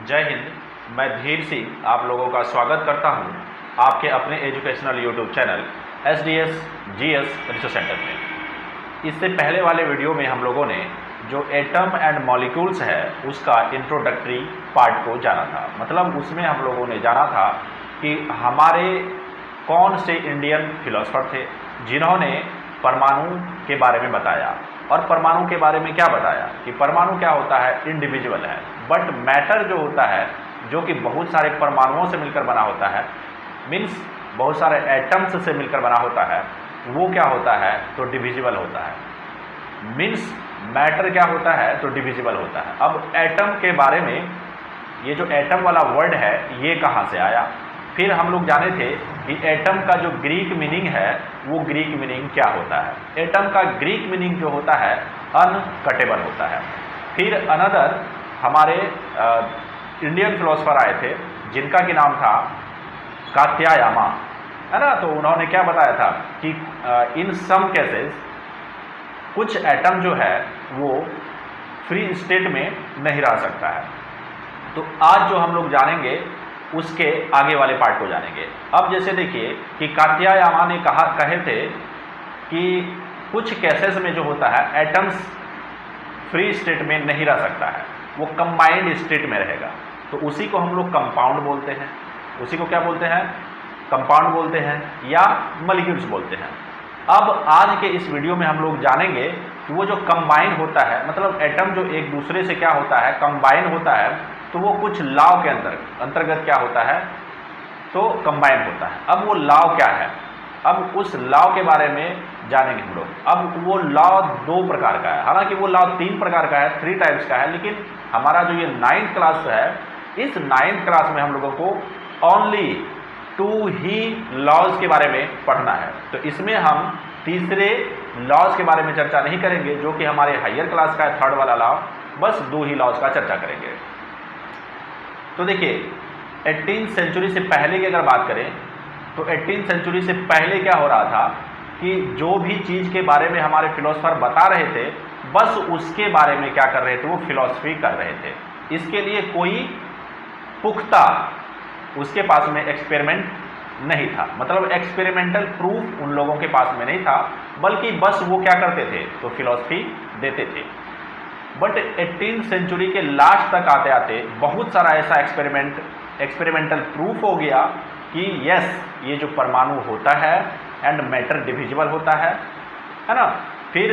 जय हिंद। मैं धीर सिंह आप लोगों का स्वागत करता हूँ आपके अपने educational YouTube channel S D S G S research centre में इससे पहले वाले वीडियो में हम लोगों ने जो एटम एंड मॉलिक्यूल्स है, उसका इंट्रोडक्टरी पार्ट को जाना था। मतलब उसमें हम लोगों ने जाना था कि हमारे कौन से इंडियन फिलोसफर थे, जिन्होंने परमाणु के बारे में बताया। और परमाणु के बारे में क्या बताया? कि परमाणु क्या होता है? इंडिविजुअल है। बट मैटर जो होता है, जो कि बहुत सारे परमाणुओं से मिलकर बना होता है मीन्स बहुत सारे एटम्स से मिलकर बना होता है, वो क्या होता है? तो डिविजिबल होता है। मीन्स मैटर क्या होता है? तो डिविजिबल होता है। अब एटम के बारे में, ये जो एटम वाला वर्ड है, ये कहाँ से आया? फिर हम लोग जाने थे कि एटम का जो ग्रीक मीनिंग है वो ग्रीक मीनिंग क्या होता है? एटम का ग्रीक मीनिंग जो होता है अनकटेबल होता है। फिर अनदर हमारे इंडियन फिलोसफर आए थे, जिनका कि नाम था कात्यायामा। है ना? तो उन्होंने क्या बताया था कि इन सम केसेस कुछ एटम जो है, वो फ्री स्टेट में नहीं रह सकता है। तो आज जो हम लोग जानेंगे उसके आगे वाले पार्ट को जानेंगे। अब जैसे देखिए कि कात्यायामा ने कहा, कहे थे कि कुछ केसेस में जो होता है एटम्स फ्री स्टेट में नहीं रह सकता है। वो कंबाइंड स्टेट में रहेगा। तो उसी को हम लोग कंपाउंड बोलते हैं। उसी को क्या बोलते हैं? कंपाउंड बोलते हैं या मलिक्यूल्स बोलते हैं। अब आज के इस वीडियो में हम लोग जानेंगे कि वो जो कंबाइन होता है मतलब एटम जो एक दूसरे से क्या होता है कंबाइन होता है तो वो कुछ लाव के अंदर अंतर्गत क्या होता है? तो कंबाइन होता है। अब वो लाव क्या है? अब उस लाव के बारे में जानेंगे हम लोग। अब वो लाव दो प्रकार का है। हालाँकि वो लाव तीन प्रकार का है थ्री टाइप्स का है, लेकिन हमारा जो ये नाइन्थ क्लास है, इस नाइन्थ क्लास में हम लोगों को ओनली टू ही लॉज के बारे में पढ़ना है। तो इसमें हम तीसरे लॉज के बारे में चर्चा नहीं करेंगे, जो कि हमारे हायर क्लास का है थर्ड वाला लॉ बस दो ही लॉज का चर्चा करेंगे। तो देखिए एटीन सेंचुरी से पहले की अगर बात करें तो एटीन सेंचुरी से पहले क्या हो रहा था कि जो भी चीज़ के बारे में हमारे फिलोसफर बता रहे थे, बस उसके बारे में क्या कर रहे थे, वो फिलोसफी कर रहे थे। इसके लिए कोई पुख्ता उसके पास में एक्सपेरिमेंट नहीं था। मतलब एक्सपेरिमेंटल प्रूफ उन लोगों के पास में नहीं था, बल्कि बस वो क्या करते थे तो फिलोसफी देते थे। बट एटीन सेंचुरी के लास्ट तक आते आते बहुत सारा ऐसा एक्सपेरिमेंट एक्सपेरिमेंटल प्रूफ हो गया कि यस ये जो परमाणु होता है एंड मैटर डिविजिबल होता है। है ना? फिर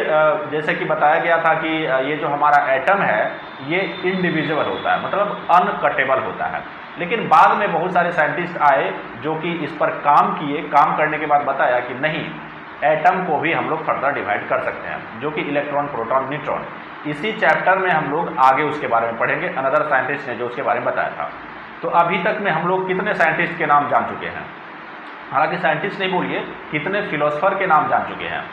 जैसे कि बताया गया था कि ये जो हमारा एटम है, ये इनडिविजिबल होता है मतलब अनकटेबल होता है। लेकिन बाद में बहुत सारे साइंटिस्ट आए जो कि इस पर काम किए, काम करने के बाद बताया कि नहीं एटम को भी हम लोग फर्दर डिवाइड कर सकते हैं, जो कि इलेक्ट्रॉन प्रोटॉन न्यूट्रॉन इसी चैप्टर में हम लोग आगे उसके बारे में पढ़ेंगे। अनदर साइंटिस्ट ने जो उसके बारे में बताया था। तो अभी तक में हम लोग कितने साइंटिस्ट के नाम जान चुके हैं? हालाँकि साइंटिस्ट नहीं बोलिए, कितने फिलोसफर के नाम जान चुके हैं।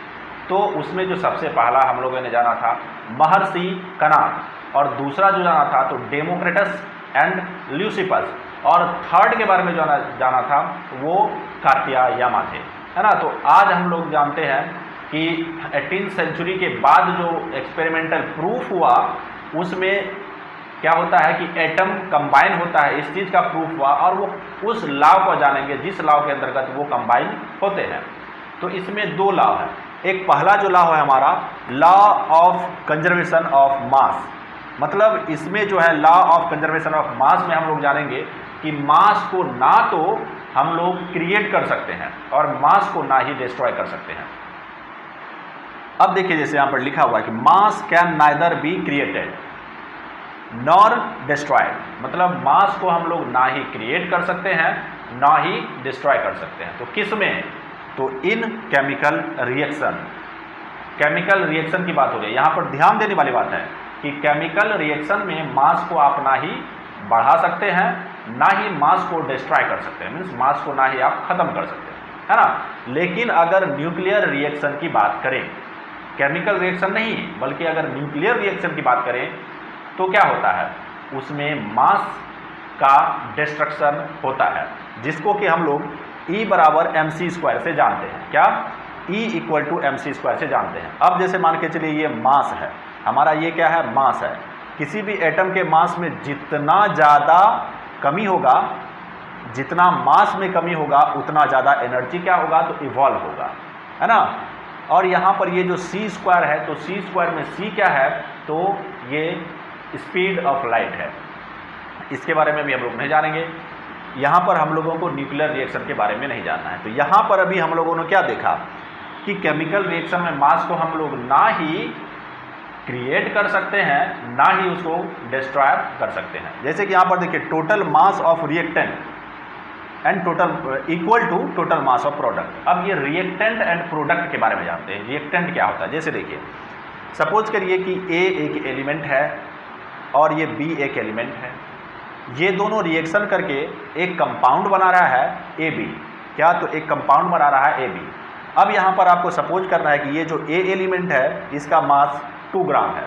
तो उसमें जो सबसे पहला हम लोगों ने जाना था, महर्षि कनान। और दूसरा जो जाना था तो डेमोक्रेटस एंड ल्यूसिपस और थर्ड के बारे में जो जाना था, वो कात्यायामा थे। है ना? तो आज हम लोग जानते हैं कि एटीन सेंचुरी के बाद जो एक्सपेरिमेंटल प्रूफ हुआ, उसमें क्या होता है कि एटम कंबाइन होता है, इस चीज़ का प्रूफ हुआ और वो उस लाव को जानेंगे, जिस लाव के अंतर्गत वो कंबाइन होते हैं। तो इसमें दो लाव है। एक पहला जो लॉ है हमारा law of conservation of mass मतलब इसमें जो है law of conservation of mass में हम लोग जानेंगे कि मास को ना तो हम लोग क्रिएट कर सकते हैं और मास को ना ही डिस्ट्रॉय कर सकते हैं। अब देखिए जैसे यहाँ पर लिखा हुआ है कि mass can neither be created nor destroyed मतलब मास को हम लोग ना ही क्रिएट कर सकते हैं, ना ही डिस्ट्रॉय कर सकते हैं। तो किसमें? तो इन केमिकल रिएक्शन केमिकल रिएक्शन की बात हो रही है यहाँ पर ध्यान देने वाली बात है कि केमिकल रिएक्शन में मास को आप ना ही बढ़ा सकते हैं, ना ही मास को डिस्ट्रॉय कर सकते हैं। मीन्स मास को ना ही आप ख़त्म कर सकते हैं। है ना? लेकिन अगर न्यूक्लियर रिएक्शन की बात करें केमिकल रिएक्शन नहीं बल्कि अगर न्यूक्लियर रिएक्शन की बात करें तो क्या होता है? उसमें मास का डिस्ट्रक्शन होता है, जिसको कि हम लोग E बराबर एम सी स्क्वायर से जानते हैं। क्या? E equal to M C square से जानते हैं। अब जैसे मान के चलिए ये मास है, हमारा ये क्या है? मास है। किसी भी एटम के मास में जितना ज़्यादा कमी होगा, जितना मास में कमी होगा, उतना ज़्यादा एनर्जी क्या होगा? तो इवॉल्व होगा। है ना? और यहाँ पर ये जो सी स्क्वायर है तो सी स्क्वायर में सी क्या है? तो ये स्पीड ऑफ़ लाइट है। इसके बारे में भी हम लोग नहीं जानेंगे। यहाँ पर हम लोगों को न्यूक्लियर रिएक्शन के बारे में नहीं जानना है। तो यहाँ पर अभी हम लोगों ने क्या देखा? कि केमिकल रिएक्शन में मास को हम लोग ना ही क्रिएट कर सकते हैं, ना ही उसको डिस्ट्रॉय कर सकते हैं। जैसे कि यहाँ पर देखिए total mass of reactant and total equal to total mass of product अब ये रिएक्टेंट एंड प्रोडक्ट के बारे में जानते हैं। रिएक्टेंट क्या होता है? जैसे देखिए सपोज़ करिए कि ए एक एलिमेंट है और ये बी एक एलिमेंट है। ये दोनों रिएक्शन करके एक कंपाउंड बना रहा है ए बी क्या? तो एक कंपाउंड बना रहा है ए बी अब यहाँ पर आपको सपोज़ करना है कि ये जो ए एलिमेंट है, इसका मास टू ग्राम है।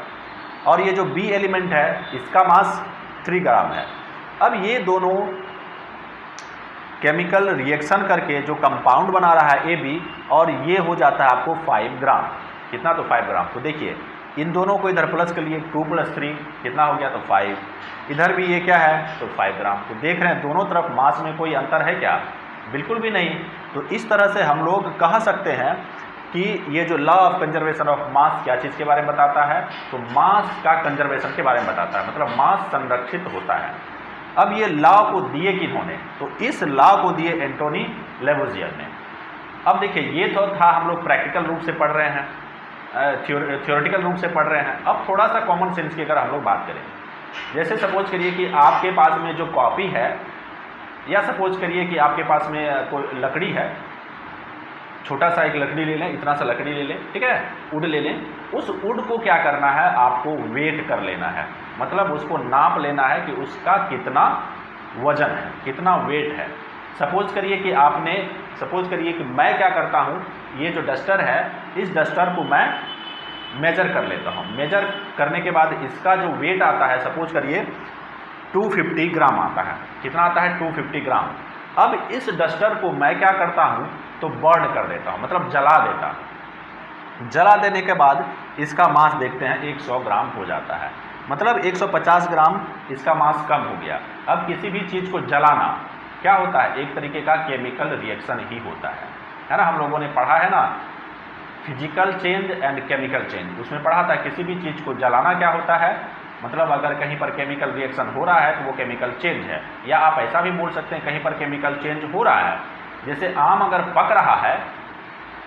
और ये जो बी एलिमेंट है, इसका मास थ्री ग्राम है। अब ये दोनों केमिकल रिएक्शन करके जो कंपाउंड बना रहा है ए बी और ये हो जाता है आपको फाइव ग्राम कितना तो फाइव ग्राम तो देखिए, इन दोनों को इधर प्लस के लिए टू प्लस थ्री कितना हो गया तो फाइव इधर भी ये क्या है? तो फाइव ग्राम तो देख रहे हैं, दोनों तरफ़ मास में कोई अंतर है क्या? बिल्कुल भी नहीं। तो इस तरह से हम लोग कह सकते हैं कि ये जो law of conservation of mass क्या चीज़ के बारे में बताता है? तो मास का कंजर्वेशन के बारे में बताता है। मतलब मास संरक्षित होता है। अब ये ला को दिए किन्होंने? तो इस ला को दिए एंटोनी लेबोजियर ने। अब देखिए, ये तो था, हम लोग प्रैक्टिकल रूप से पढ़ रहे हैं थियोरेटिकल रूप से पढ़ रहे हैं। अब थोड़ा सा कॉमन सेंस की अगर हम लोग बात करें, जैसे सपोज़ करिए कि आपके पास में जो कॉपी है, या सपोज़ करिए कि आपके पास में कोई लकड़ी है छोटा सा एक लकड़ी ले लें, इतना सा लकड़ी ले लें, ठीक है? उड ले लें। उस उड को क्या करना है? आपको वेट कर लेना है। मतलब उसको नाप लेना है कि उसका कितना वज़न है, कितना वेट है। सपोज़ करिए कि आपने, सपोज़ करिए कि मैं क्या करता हूँ, ये जो डस्टर है, इस डस्टर को मैं मेजर कर लेता हूँ। मेजर करने के बाद इसका जो वेट आता है, सपोज़ करिए 250 ग्राम आता है। कितना आता है? 250 ग्राम। अब इस डस्टर को मैं क्या करता हूँ तो बर्न कर देता हूँ मतलब जला देता। जला देने के बाद इसका मास देखते हैं 100 ग्राम हो जाता है। मतलब 150 ग्राम इसका मास कम हो गया। अब किसी भी चीज़ को जलाना, क्या होता है? एक तरीके का केमिकल रिएक्शन ही होता है। है ना? हम लोगों ने पढ़ा है ना? Physical change and chemical change उसमें पढ़ा था, किसी भी चीज़ को जलाना क्या होता है? मतलब अगर कहीं पर केमिकल रिएक्शन हो रहा है तो वो केमिकल चेंज है। या आप ऐसा भी बोल सकते हैं, कहीं पर केमिकल चेंज हो रहा है जैसे आम अगर पक रहा है,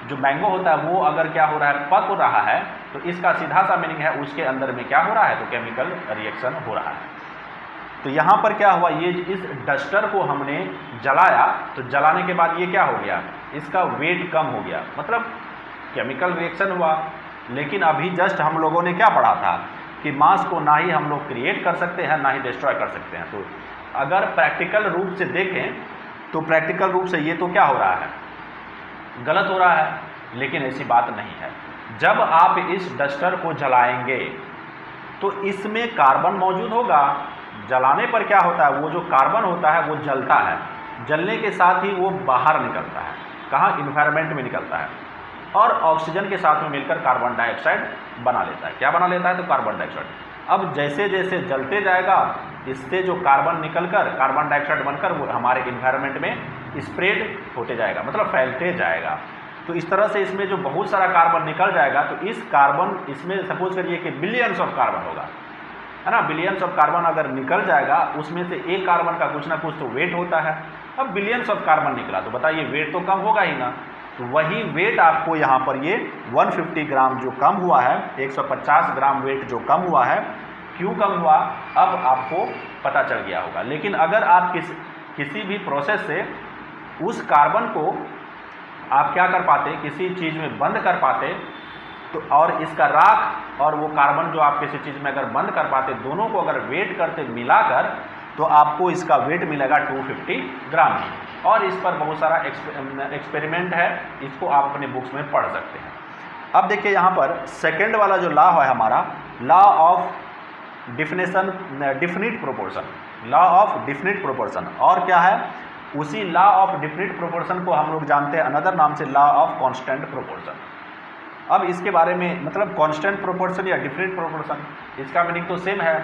जो मैंगो होता है, वो अगर क्या हो रहा है, पक रहा है तो इसका सीधा सा मीनिंग है, उसके अंदर में क्या हो रहा है तो केमिकल रिएक्शन हो रहा है। तो यहाँ पर क्या हुआ, ये इस डस्टर को हमने जलाया तो जलाने के बाद ये क्या हो गया, इसका वेट कम हो गया। मतलब केमिकल रिएक्शन हुआ, लेकिन अभी जस्ट हम लोगों ने क्या पढ़ा था, कि मास को ना ही हम लोग क्रिएट कर सकते हैं, ना ही डिस्ट्रॉय कर सकते हैं। तो अगर प्रैक्टिकल रूप से देखें तो प्रैक्टिकल रूप से ये तो क्या हो रहा है? गलत हो रहा है, लेकिन ऐसी बात नहीं है। जब आप इस डस्टर को जलाएँगे तो इसमें कार्बन मौजूद होगा। जलाने पर क्या होता है? वो जो कार्बन होता है, वो जलता है। जलने के साथ ही वो बाहर निकलता है। कहाँ? इन्वायरमेंट में निकलता है। और ऑक्सीजन के साथ में मिलकर कार्बन डाइऑक्साइड बना लेता है। क्या बना लेता है? तो कार्बन डाइऑक्साइड अब जैसे जैसे जलते जाएगा, इससे जो कार्बन निकलकर, कार्बन डाइऑक्साइड बनकर वो हमारे इन्वायरमेंट में स्प्रेड होते जाएगा मतलब फैलते जाएगा। तो इस तरह से इसमें जो बहुत सारा कार्बन निकल जाएगा तो इस कार्बन, इसमें सपोज़ करिए कि बिलियंस ऑफ़ कार्बन होगा, है ना? बिलियंस ऑफ़ कार्बन अगर निकल जाएगा, उसमें से एक कार्बन का कुछ ना कुछ तो वेट होता है। अब बिलियंस ऑफ़ कार्बन निकला तो बताइए वेट तो कम होगा ही ना। वही वेट आपको यहाँ पर ये 150 ग्राम जो कम हुआ है 150 ग्राम वेट जो कम हुआ है, क्यों कम हुआ? अब आपको पता चल गया होगा। लेकिन अगर आप किस, किसी भी प्रोसेस से उस कार्बन को आप क्या कर पाते, किसी चीज़ में बंद कर पाते तो और इसका राख और वो कार्बन जो आप किसी चीज़ में अगर बंद कर पाते, दोनों को अगर वेट करते मिलाकर तो आपको इसका वेट मिलेगा 250 ग्राम। और इस पर बहुत सारा एक्सपेरिमेंट है। इसको आप अपने बुक्स में पढ़ सकते हैं। अब देखिए यहाँ पर सेकेंड वाला जो लॉ है हमारा law of definition definite proportion law of definite proportion और क्या है? उसी लॉ ऑफ़ डिफिनिट प्रोपोर्शन को हम लोग जानते हैं। अनदर नाम से लॉ ऑफ़ कॉन्स्टेंट प्रोपोर्शन अब इसके बारे में मतलब कांस्टेंट प्रोपोर्शन या डिफरेंट प्रोपोर्शन इसका मीनिंग तो सेम है।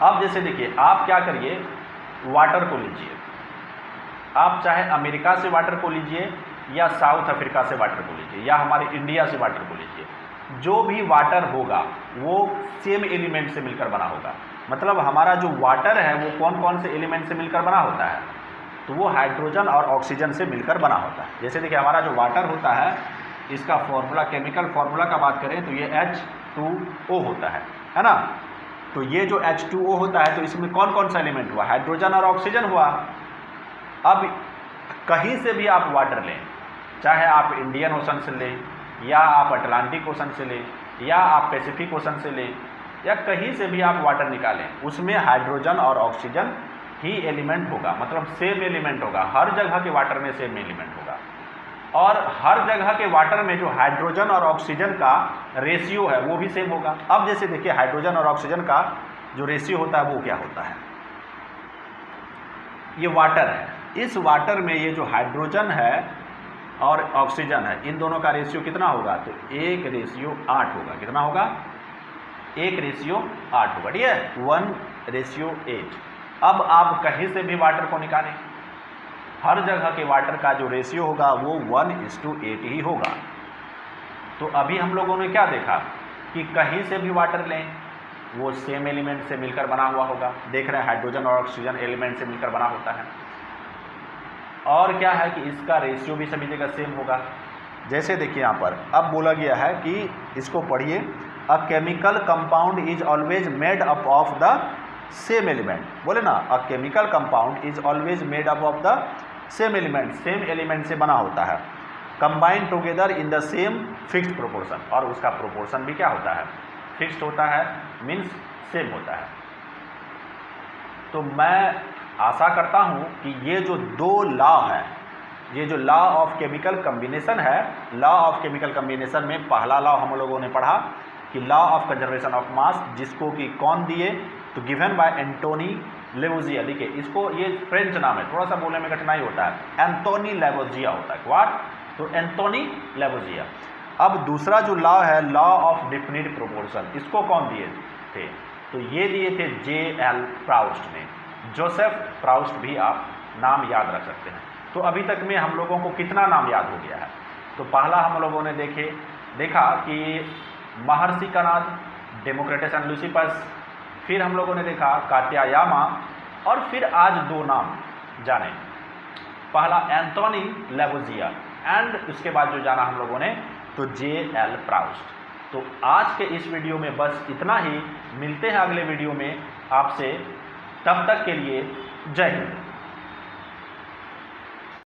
अब जैसे देखिए, आप क्या करिए वाटर को लीजिए। आप चाहे अमेरिका से वाटर को लीजिए या साउथ अफ्रीका से वाटर को लीजिए या हमारे इंडिया से वाटर को लीजिए। जो भी वाटर होगा, वो सेम एलिमेंट से मिलकर बना होगा। मतलब हमारा जो वाटर है, वो कौन कौन से एलिमेंट से मिलकर बना होता है? तो वो हाइड्रोजन और ऑक्सीजन से मिलकर बना होता है। जैसे देखिए, हमारा जो वाटर होता है, इसका फॉर्मूला केमिकल फॉर्मूला का बात करें तो ये एच टू ओ होता है। है ना? तो ये जो एच टू ओ होता है तो इसमें कौन कौन सा एलिमेंट हुआ? हाइड्रोजन और ऑक्सीजन हुआ। अब कहीं से भी आप वाटर लें, चाहे आप इंडियन ओशन से लें, या आप अटलांटिक ओशन से लें, या आप पैसिफिक ओशन से लें, या कहीं से भी आप वाटर निकालें, उसमें हाइड्रोजन और ऑक्सीजन ही एलिमेंट होगा। मतलब सेम एलिमेंट होगा। हर जगह के वाटर में सेम एलिमेंट होगा। और हर जगह के वाटर में जो हाइड्रोजन और ऑक्सीजन का रेशियो है, वो भी सेम होगा। अब जैसे देखिए हाइड्रोजन और ऑक्सीजन का जो रेशियो होता है, वो क्या होता है? ये वाटर है। इस वाटर में ये जो हाइड्रोजन है और ऑक्सीजन है, इन दोनों का रेशियो कितना होगा? तो एक रेशियो आठ होगा। कितना होगा? एक रेशियो आठ होगा। ठीक है? वन रेशियो एट अब आप कहीं से भी वाटर को निकालें। हर जगह के वाटर का जो रेशियो होगा वो वन इस टू एट ही होगा। तो अभी हम लोगों ने क्या देखा कि कहीं से भी वाटर लें, वो सेम एलिमेंट से मिलकर बना हुआ होगा। देख रहे हैं हाइड्रोजन और ऑक्सीजन एलिमेंट से मिलकर बना होता है। और क्या है कि इसका रेशियो भी सभी जगह सेम होगा। जैसे देखिए यहाँ पर, अब बोला गया है कि इसको पढ़िए a chemical compound is always made up of the same element बोले ना a chemical compound is always made up of the same element same element से बना होता है। Combined together in the same fixed proportion और उसका proportion भी क्या होता है? फिक्स्ड होता है मीन्स सेम होता है। तो मैं आशा करता हूँ कि ये जो दो लॉ है, ये जो लॉ ऑफ़ केमिकल कम्बिनेशन है लॉ ऑफ़ केमिकल कम्बिनेशन में पहला लॉ हम लोगों ने पढ़ा कि law of conservation of mass जिसको कि कौन दिए? तो गिवन बाय एंटोनी लेवोजिया देखिए, इसको ये फ्रेंच नाम है, थोड़ा सा बोलने में कठिनाई होता है। एंटोनी लेवोजिया होता है। वाट तो एंटोनी लेवोजिया अब दूसरा जो लॉ है लॉ ऑफ़ डिफिनिट प्रोपोर्शन इसको कौन दिए थे? तो ये दिए थे जे एल प्राउस्ट ने। जोसेफ प्राउस्ट भी आप नाम याद रख सकते हैं। तो अभी तक में हम लोगों को कितना नाम याद हो गया है? तो पहला हम लोगों ने देखे, देखा कि महर्षि कनाद डेमोक्रेटस एंड लूसीपस फिर हम लोगों ने देखा कात्यायामा और फिर आज दो नाम जाने। पहला एंथोनी लेबोजिया एंड उसके बाद जो जाना हम लोगों ने तो जे एल प्राउस्ट। तो आज के इस वीडियो में बस इतना ही। मिलते हैं अगले वीडियो में आपसे। तब तक के लिए जय हिंद।